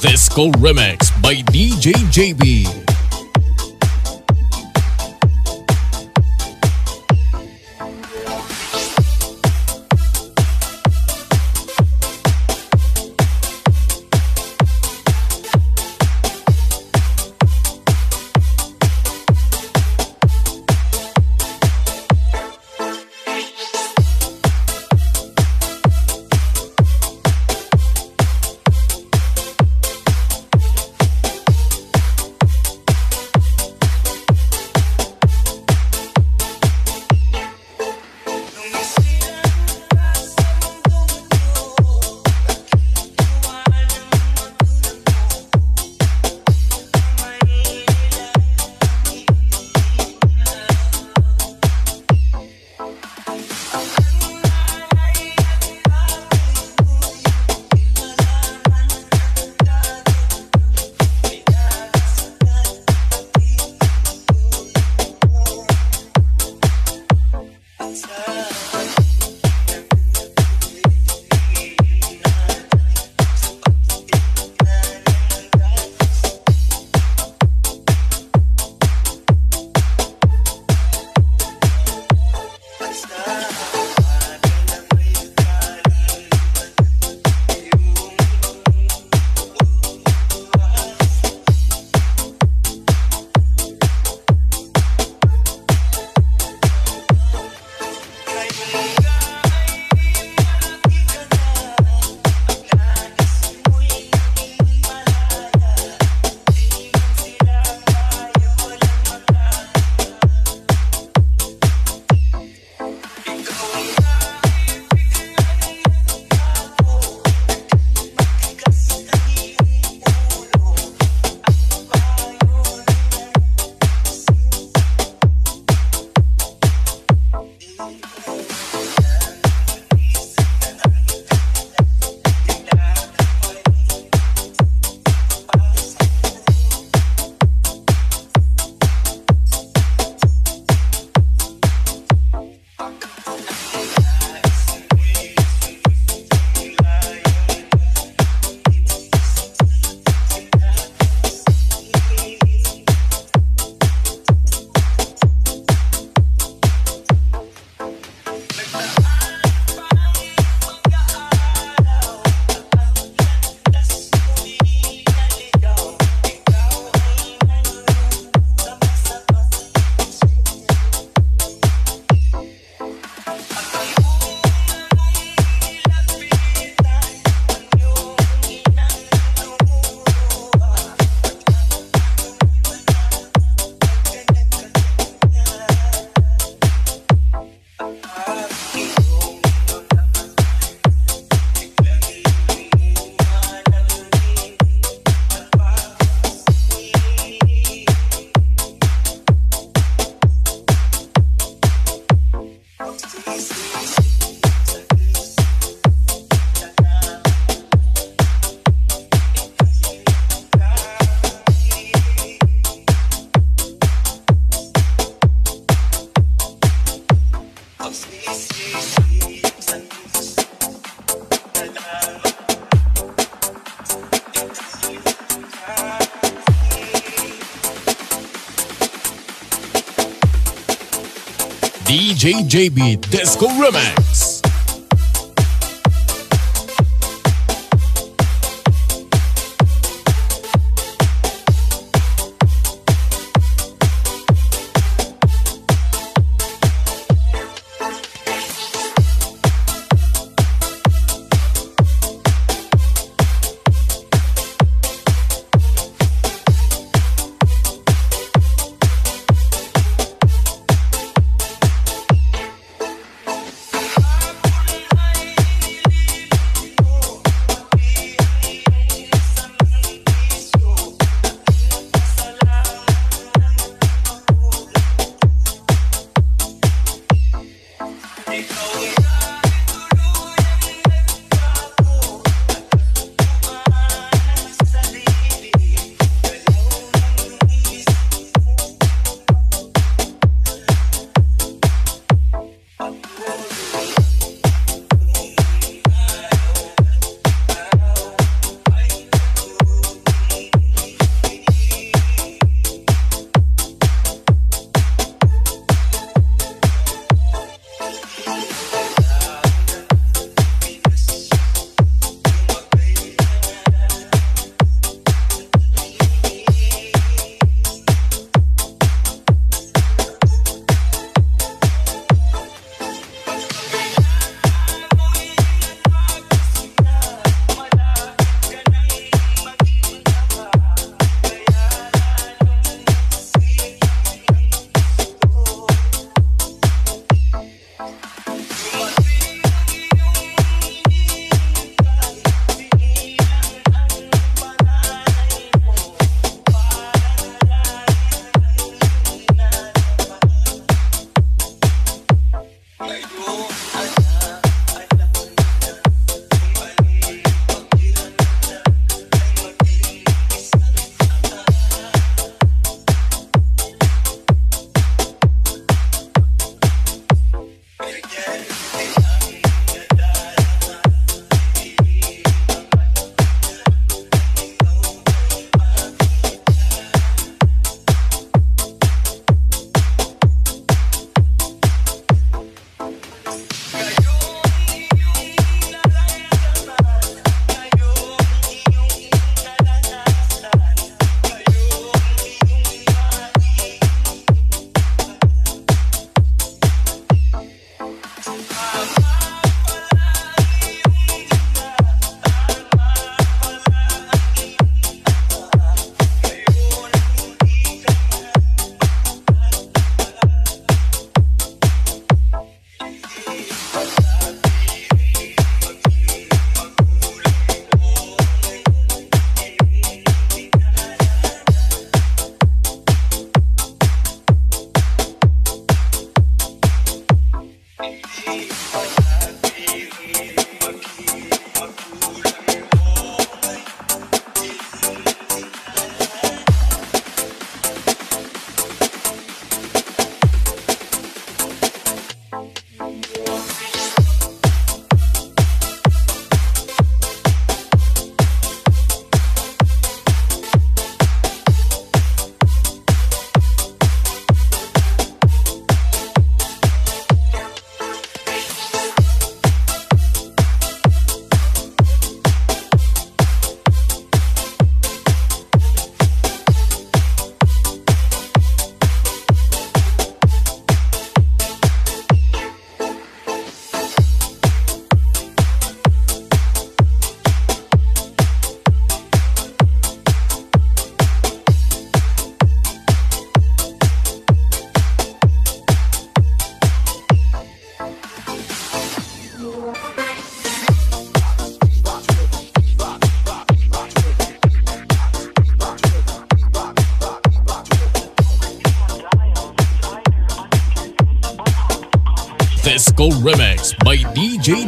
Disco Remix by DJ JB. DJ JB Disco Remix.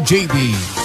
JB.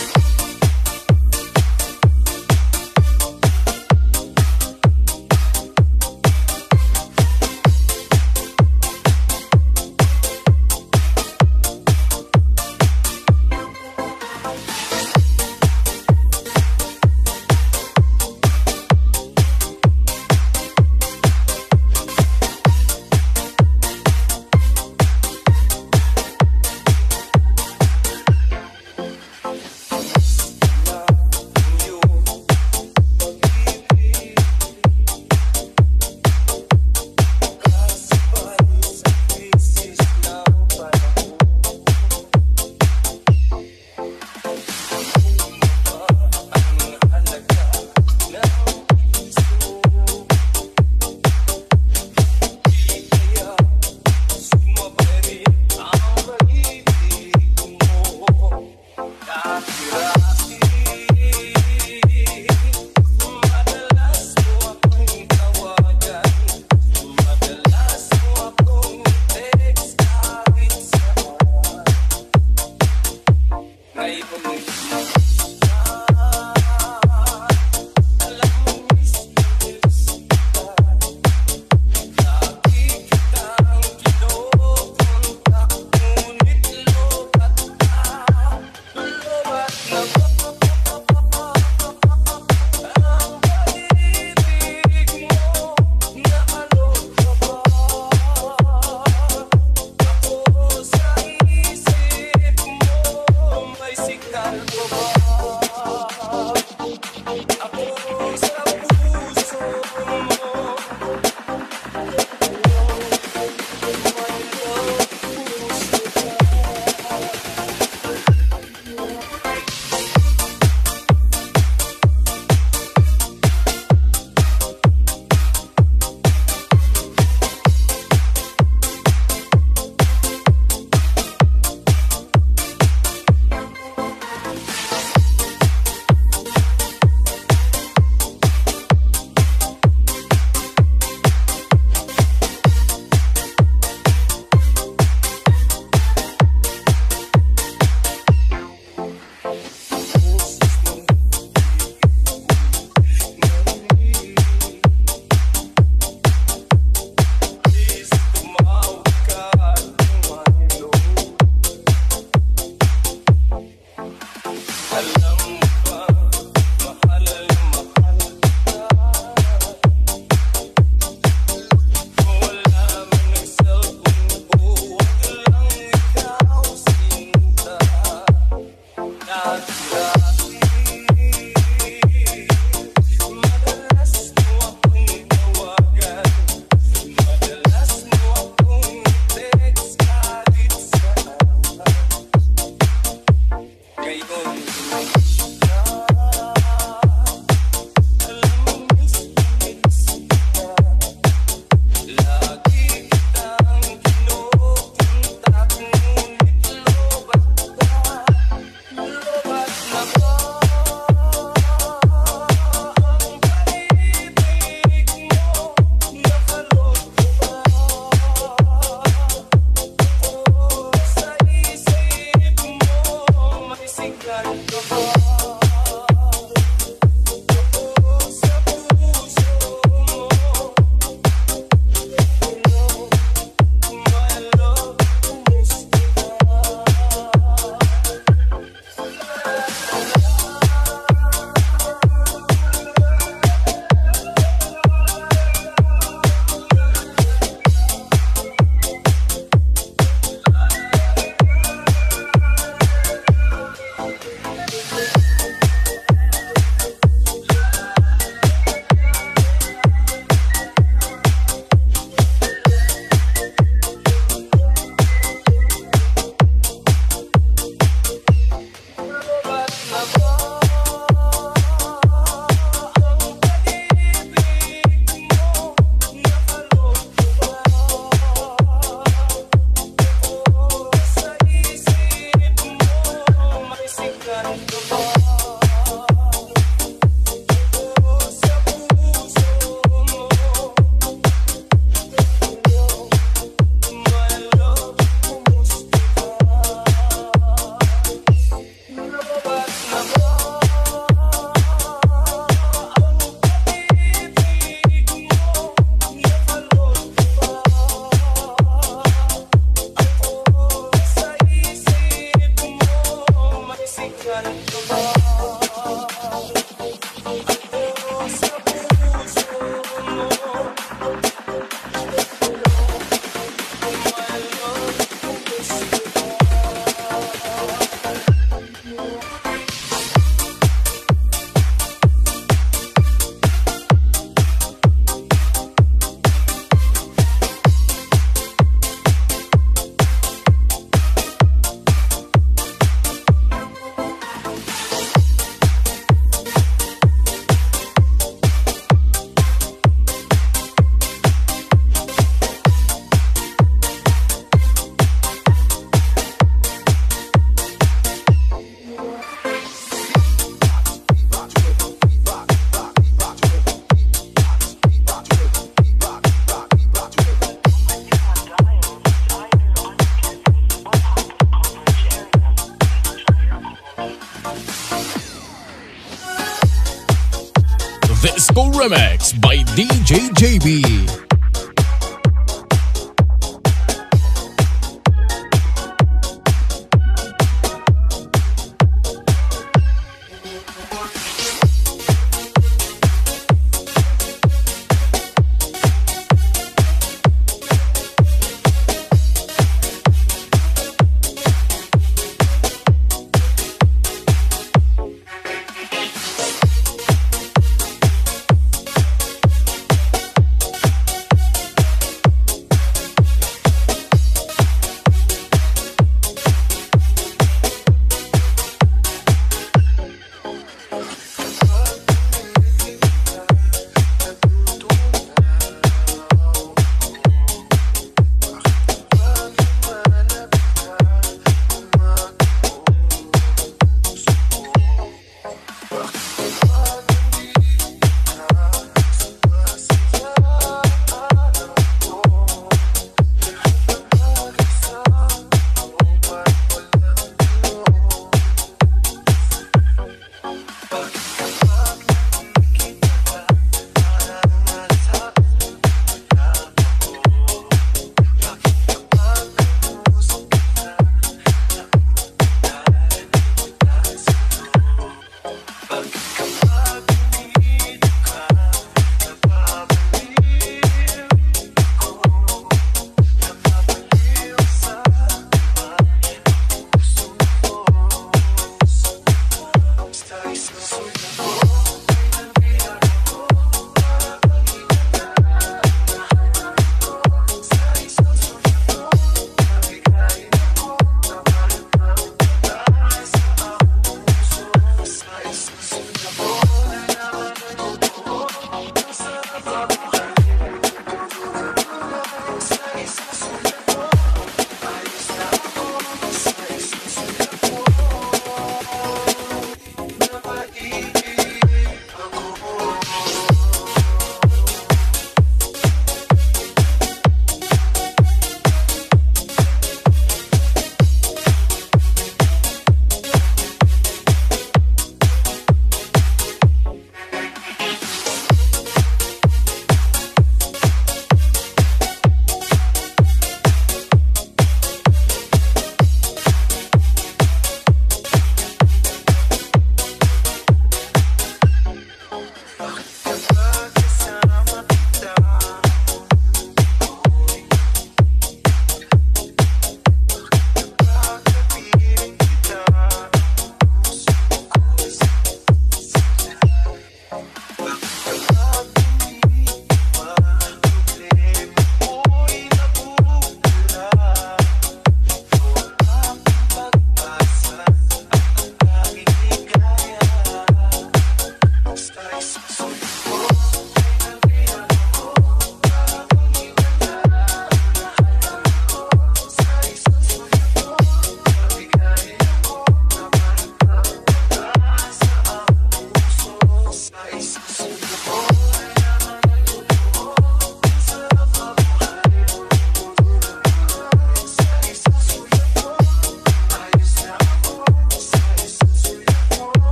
By DJ JB.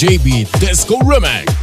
JB Disco Remix.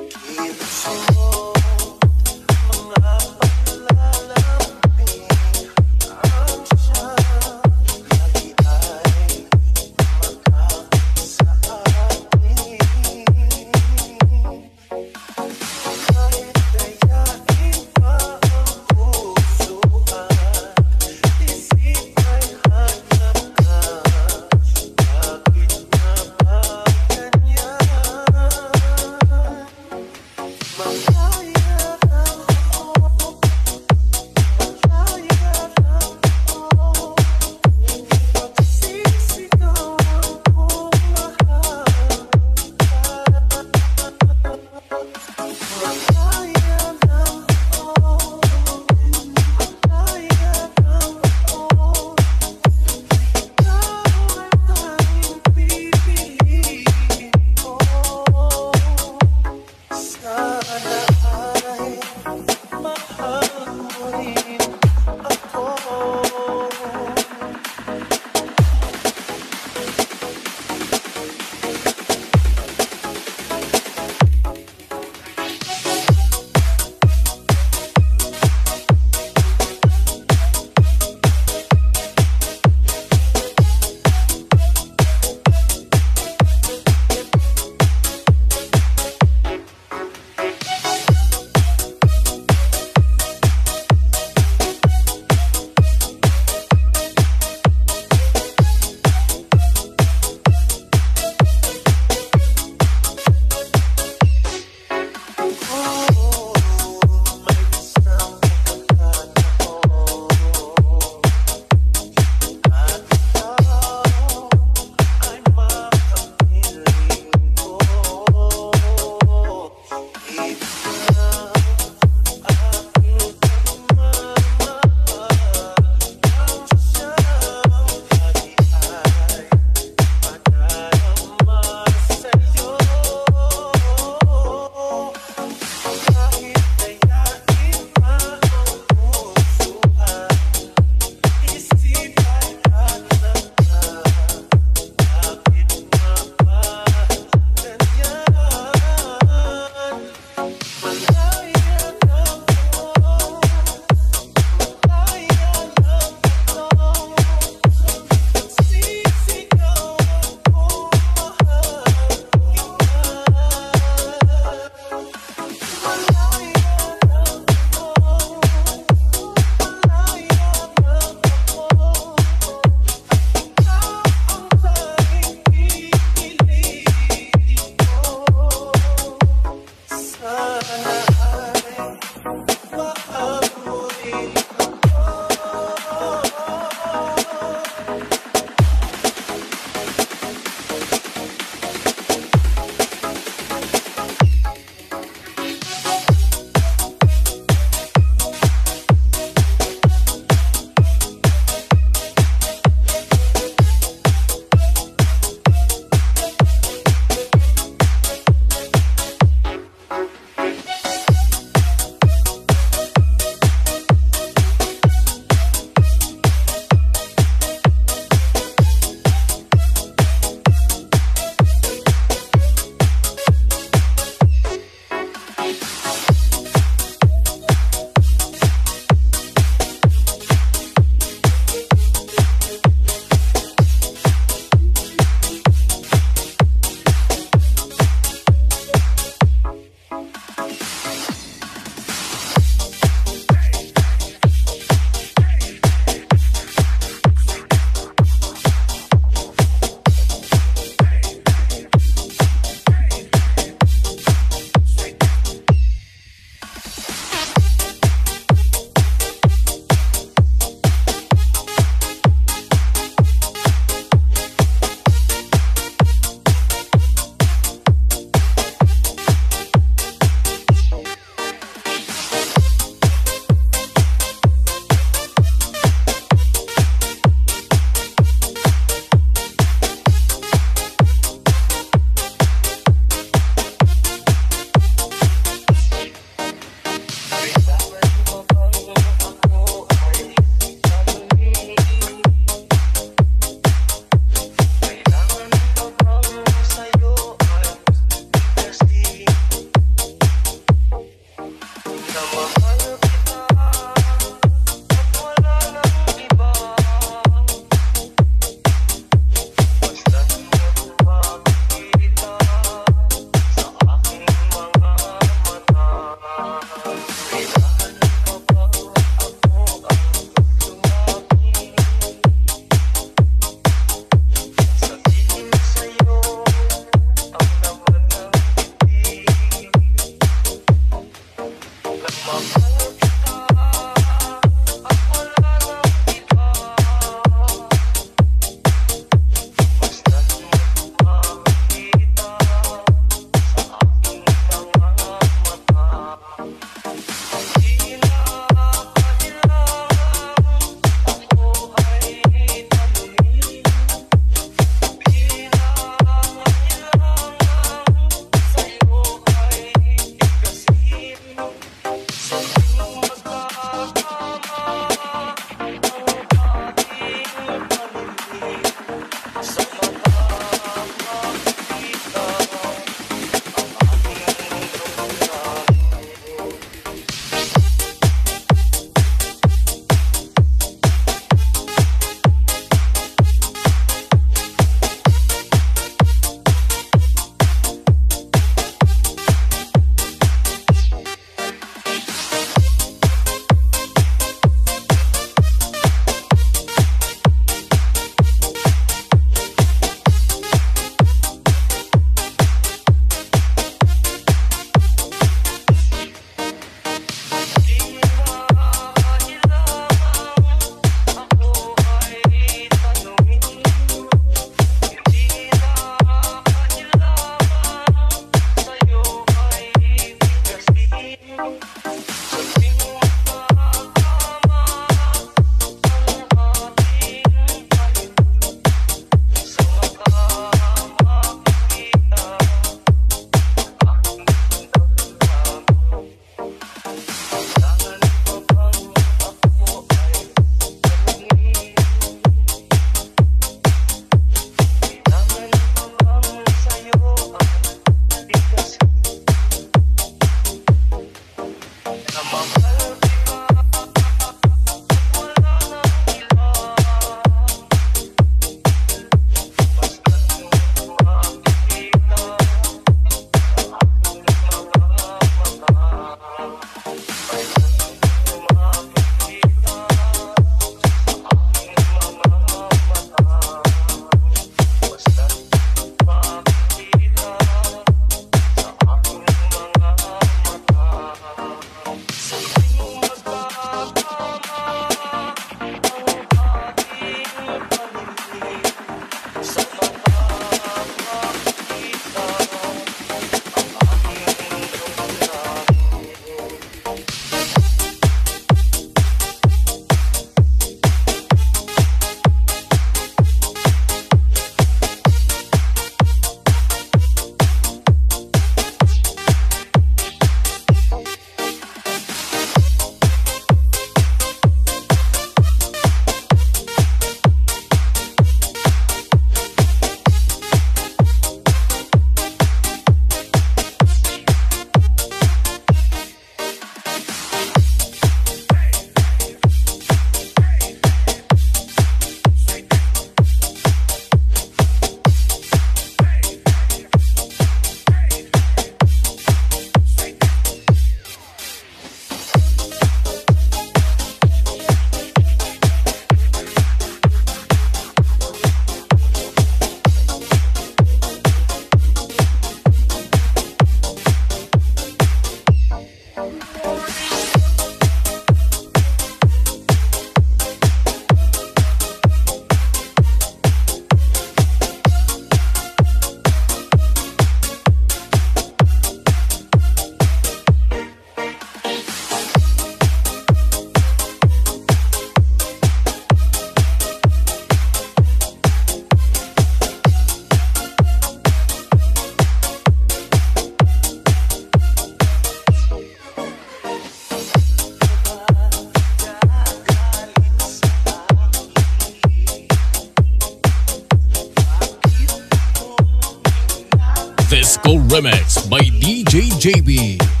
Remix by DJ JB.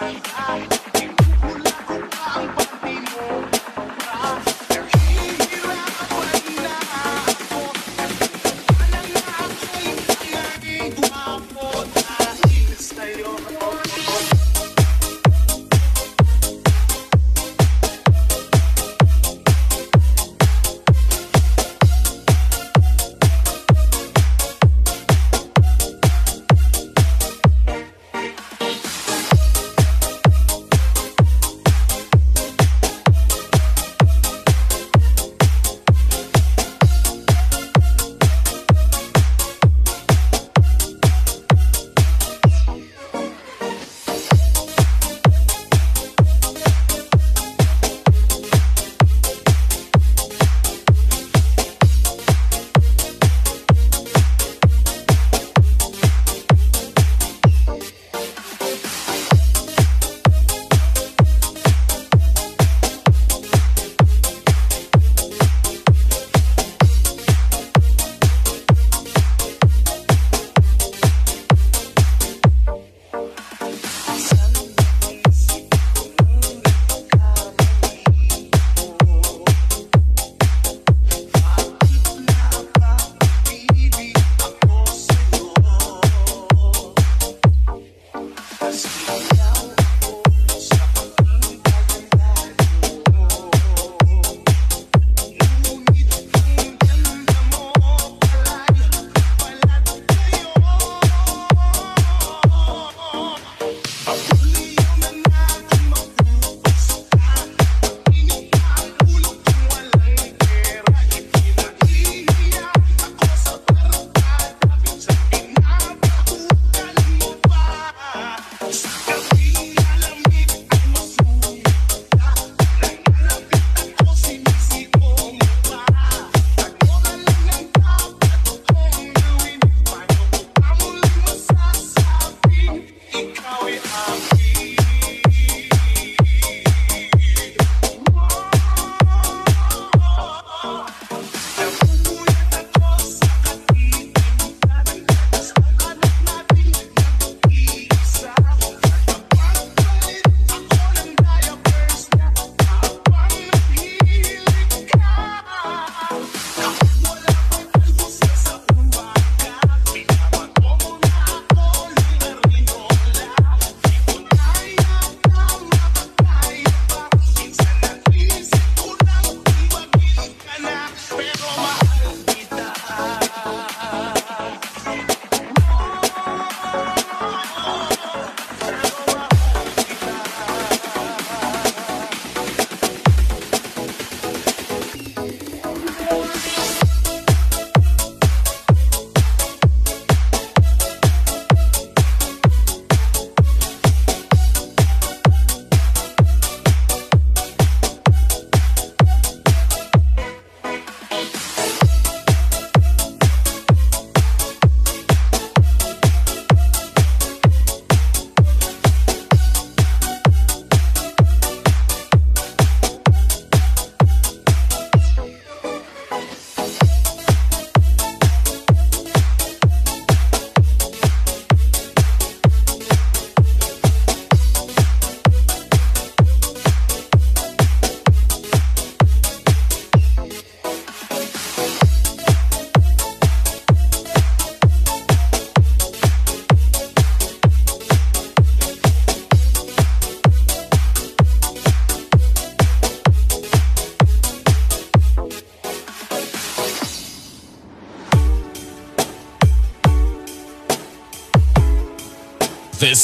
Thank you.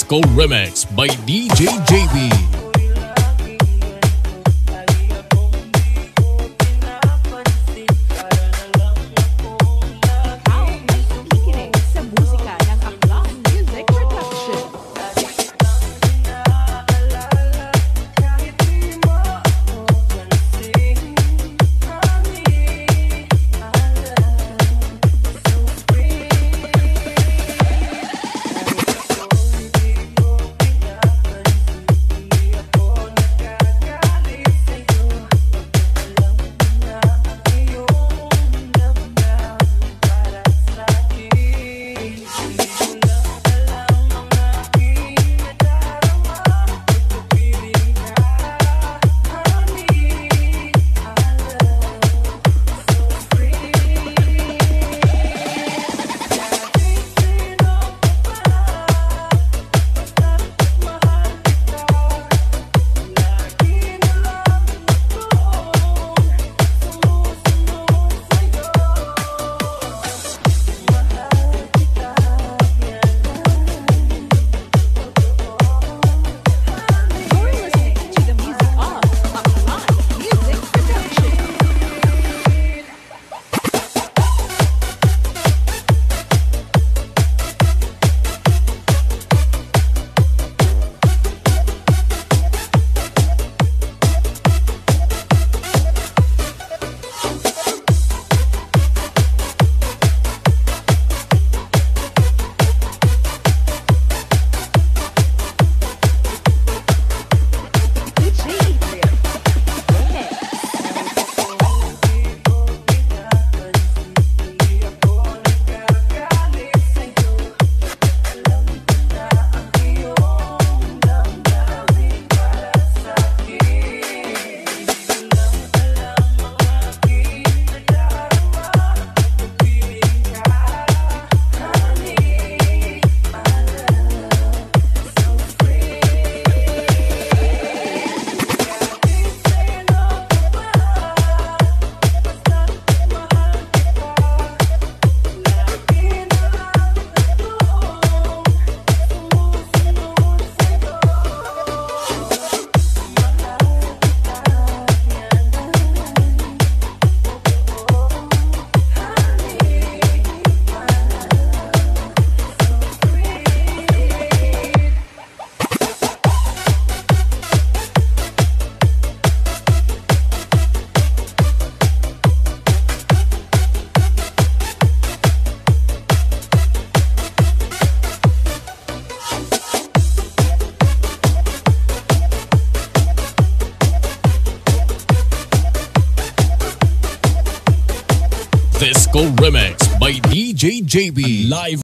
Disco Remix by DJ JB. JB. Live